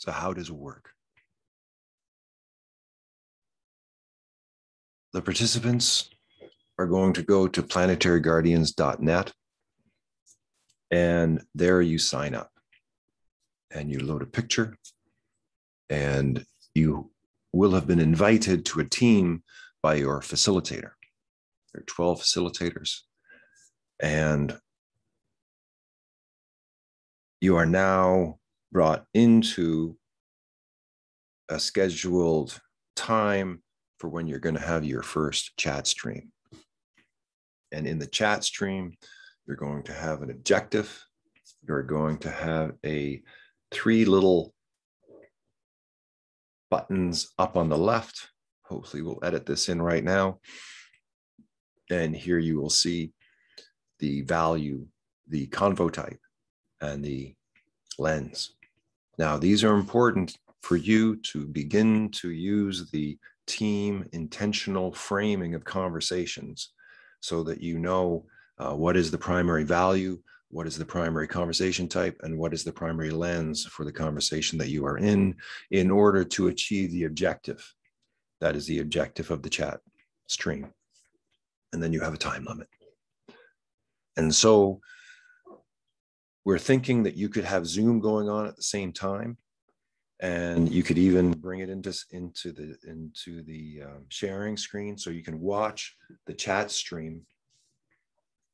So, how does it work? The participants are going to go to planetaryguardians.net and there you sign up and you load a picture and you will have been invited to a team by your facilitator. There are 12 facilitators and you are now brought into a scheduled time for when you're going to have your first chat stream. And in the chat stream, you're going to have an objective. You're going to have a three little buttons up on the left. Hopefully, we'll edit this in right now. And here you will see the value, the convo type, and the lens. Now, these are important for you to begin to use the team intentional framing of conversations so that you know uh, what is the primary value, what is the primary conversation type, and what is the primary lens for the conversation that you are in in order to achieve the objective. That is the objective of the chat stream. And then you have a time limit. And so we're thinking that you could have Zoom going on at the same time, and you could even bring it into into the into the um, sharing screen, so you can watch the chat stream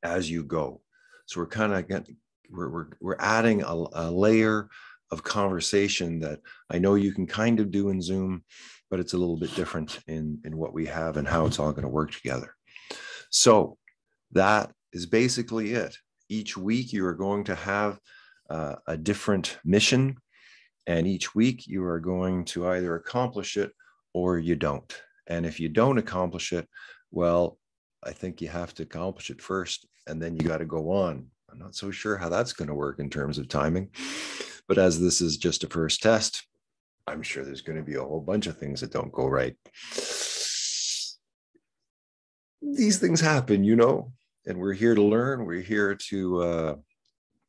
as you go. So we're kind of getting we're we're we're adding a, a layer of conversation that I know you can kind of do in Zoom, but it's a little bit different in in what we have and how it's all going to work together. So that is basically it each week you are going to have uh, a different mission. And each week you are going to either accomplish it or you don't. And if you don't accomplish it, well, I think you have to accomplish it first and then you got to go on. I'm not so sure how that's going to work in terms of timing. But as this is just a first test, I'm sure there's going to be a whole bunch of things that don't go right. These things happen, you know and we're here to learn. We're here to uh,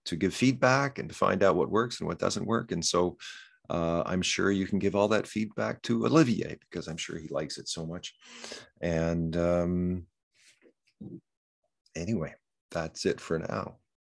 to give feedback and to find out what works and what doesn't work. And so uh, I'm sure you can give all that feedback to Olivier because I'm sure he likes it so much. And um, anyway, that's it for now.